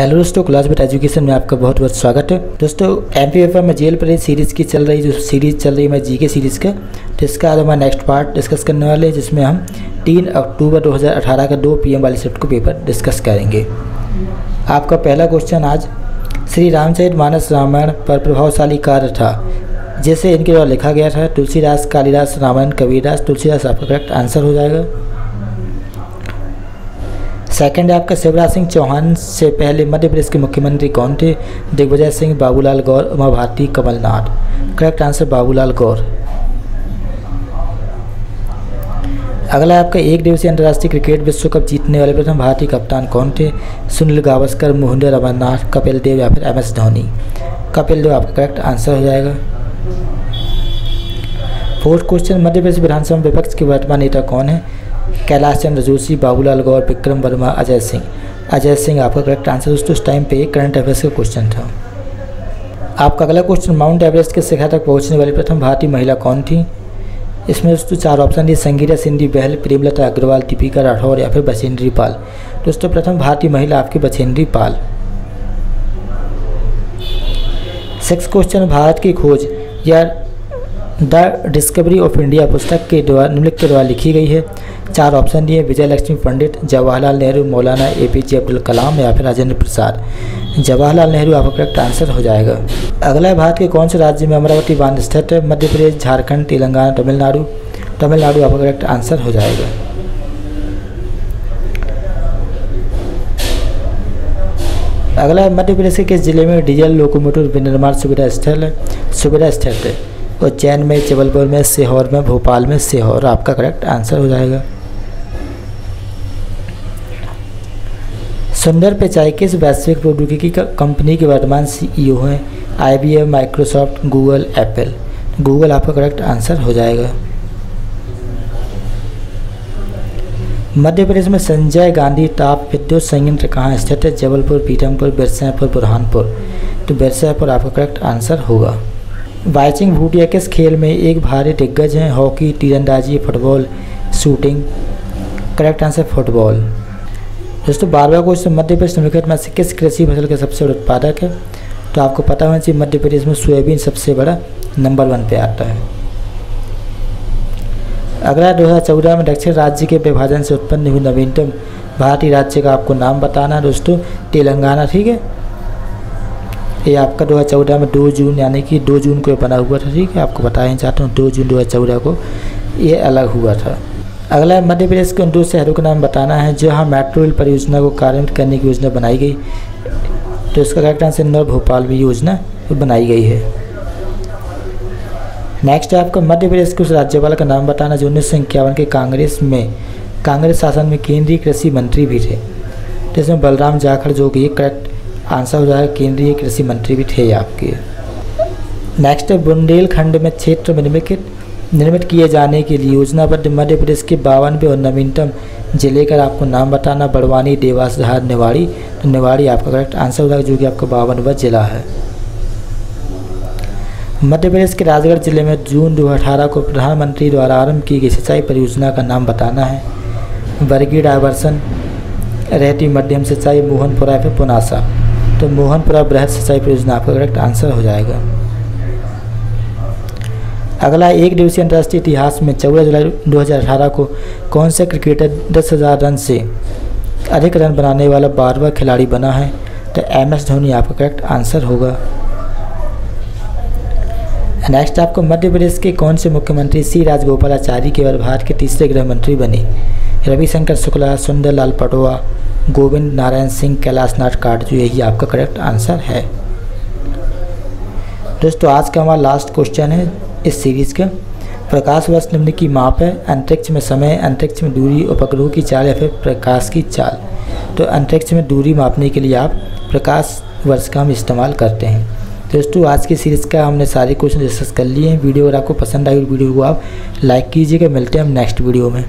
Hello दोस्तों, class बेट education में आपका बहुत बहुत स्वागत है। दोस्तों एम पी पेपर में जेल पर सीरीज़ की चल रही, जो सीरीज़ चल रही है जी के सीरीज़ का तो इसका आज हमारा नेक्स्ट पार्ट डिस्कस करने वाले हैं, जिसमें हम 3 अक्टूबर 2018 का दो पीएम वाले शिफ्ट को पेपर डिस्कस करेंगे। आपका पहला क्वेश्चन आज, श्री रामचरित मानस रामायण पर प्रभावशाली कार्य था, जैसे इनके द्वारा लिखा गया था। तुलसीदास, कालिदास रामायण, कबीरदास, तुलसीदास, आपका करेक्ट आंसर हो जाएगा। सेकंड है आपका शिवराज सिंह चौहान से पहले मध्य प्रदेश के मुख्यमंत्री कौन थे? Digvijay Singh, Babulal Gaur, Uma Bharti, Kamal Nath. Correct answer Babulal Gaur. अगला आपका एक दिवसीय अंतर्राष्ट्रीय क्रिकेट विश्व कप जीतने वाले प्रथम भारतीय कप्तान कौन थे? सुनील गावस्कर, मोहिंदर अमरनाथ कपिल देव या फिर एम एस धोनी? कपिल देव, आपका करेक्ट आंसर हो जाएगा। फोर्थ क्वेश्चन मध्य प्रदेश विधानसभा विपक्ष के वर्तमान नेता कौन है? कैलाश चंद्र जोशी, बाबूलाल गौर, विक्रम वर्मा, अजय सिंह। अजय सिंह, आपका करेक्ट आंसर दोस्तों टाइम पे करंट अफेयर्स का क्वेश्चन था। आपका अगला क्वेश्चन माउंट एवरेस्ट के शिखर तक पहुँचने वाली प्रथम भारतीय महिला कौन थी? इसमें दोस्तों चार ऑप्शन दिए, संगीता सिंधी, बहल, प्रेमलता अग्रवाल, दीपिका राठौर या फिर बछेंद्री पाल। दोस्तों प्रथम भारतीय महिला आपकी बछेंद्री पाल। Six question Bharat ki Khoj. या द डिस्कवरी ऑफ़ इंडिया पुस्तक के द्वारा निम्नलिखित द्वारा लिखी गई है। चार ऑप्शन दिए विजय लक्ष्मी पंडित, जवाहरलाल नेहरू, मौलाना ए पी जे अब्दुल कलाम या फिर राजेंद्र प्रसाद। जवाहरलाल नेहरू आपका करेक्ट आंसर हो जाएगा। अगला भारत के कौन से राज्य में अमरावती बाँध स्थित है? मध्य प्रदेश, झारखंड, तेलंगाना, तमिलनाडु। तमिलनाडु आपका करेक्ट आंसर हो जाएगा। अगला मध्य प्रदेश के किस ज़िले में डीजल लोकोमोटिव विनिर्माण सुविधा स्थल है? सुविधा स्थित है। उज्जैन में जबलपुर में, सीहोर में, भोपाल में, सीहोर। आपका करेक्ट आंसर हो जाएगा। सुंदर पिचाई किस वैश्विक प्रौद्योगिकी कंपनी के वर्तमान सीईओ हैं? IBM Microsoft Google Apple Google आपका करेक्ट आंसर हो जाएगा। मध्य प्रदेश में संजय गांधी ताप विद्युत संयंत्र कहाँ स्थित है? जबलपुर पीठमपुर बिरसापुर, बुरहानपुर। तो बिरसापुर आपका करेक्ट आंसर होगा। बाइचिंग भूटिया किस खेल में एक भारी दिग्गज हैं? हॉकी, तीरंदाजी, football, shooting. Correct answer football. दोस्तों, बारहवा क्वेश्चन मध्य प्रदेश निम्नलिखित में से किस कृषि फ़सल का सबसे बड़ा उत्पादक है? तो आपको पता होना चाहिए, मध्य प्रदेश में सोयाबीन सबसे बड़ा नंबर वन पे आता है। अगला दो हज़ार चौदह में दक्षिण राज्य के विभाजन से उत्पन्न हुई नवीनतम भारतीय राज्य का आपको नाम बताना है दोस्तों, तेलंगाना, ठीक है? ये आपका दो हज़ार चौदह में दो जून, यानी कि दो जून को बना हुआ था, ठीक है? आपको बताना चाहता हूँ, दो जून दो हज़ार चौदह को ये अलग हुआ था। अगला मध्य प्रदेश के उन दो शहरों का नाम बताना है, जहाँ मेट्रो रेल परियोजना को कार्यान्वित करने की योजना बनाई गई। तो इसका करेक्ट आंसर इंदौर भोपाल में योजना बनाई गई है। नेक्स्ट है, आपका मध्य प्रदेश के उस राज्यपाल का नाम बताना जो उन्नीस सौ इक्यावन के कांग्रेस में, कांग्रेस शासन में केंद्रीय कृषि मंत्री भी थे। तो इसमें बलराम जाखड़ जो कि करेक्ट आंसर हो जाएगा, केंद्रीय कृषि मंत्री भी थे आपके। नेक्स्ट है, बुंदेलखंड में क्षेत्र में निम्नलिखित निर्मित किए जाने के लिए योजनाबद्ध मध्य प्रदेश के बावनवे और नवीनतम ज़िले का आपको नाम बताना, बड़वानी, देवास, धार, निवाड़ी। तो निवाड़ी आपका करेक्ट आंसर हो जाएगा जो कि आपका बावनवा जिला है। मध्य प्रदेश के राजगढ़ ज़िले में जून 2018 को प्रधानमंत्री द्वारा आरंभ की गई सिंचाई परियोजना का नाम बताना है। वर्गीय डायवर्सन रहती मध्यम सिंचाई मोहनपुरा फिर पुनासा। तो मोहनपुरा बृहद सिंचाई परियोजना आपका करेक्ट आंसर हो जाएगा। अगला एक दिवसीय अंतर्राष्ट्रीय इतिहास में चौदह जुलाई 2018 को कौन सा क्रिकेटर दस हज़ार रन से अधिक रन बनाने वाला बारवा खिलाड़ी बना है? तो एम एस धोनी, आपका करेक्ट आंसर होगा। नेक्स्ट आपको मध्य प्रदेश के कौन से मुख्यमंत्री सी राजगोपालाचारी केवल भारत के तीसरे गृह मंत्री बने? रविशंकर शुक्ला, सुंदरलाल पटोआ, गोविंद नारायण सिंह कैलाश नाथ काटजू, यही आपका करेक्ट आंसर है। दोस्तों, आज का हमारा लास्ट क्वेश्चन है। इस सीरीज़ का। प्रकाश वर्ष निम्न की माप है, अंतरिक्ष में समय, अंतरिक्ष में दूरी, उपग्रह की चाल या फिर प्रकाश की चाल। तो अंतरिक्ष में दूरी मापने के लिए आप प्रकाश वर्ष का हम इस्तेमाल करते हैं। दोस्तों, आज की सीरीज़ का हमने सारे क्वेश्चन डिस्कस कर लिए हैं। वीडियो अगर आपको पसंद आई वीडियो को आप लाइक कीजिएगा। मिलते हैं हम नेक्स्ट वीडियो में।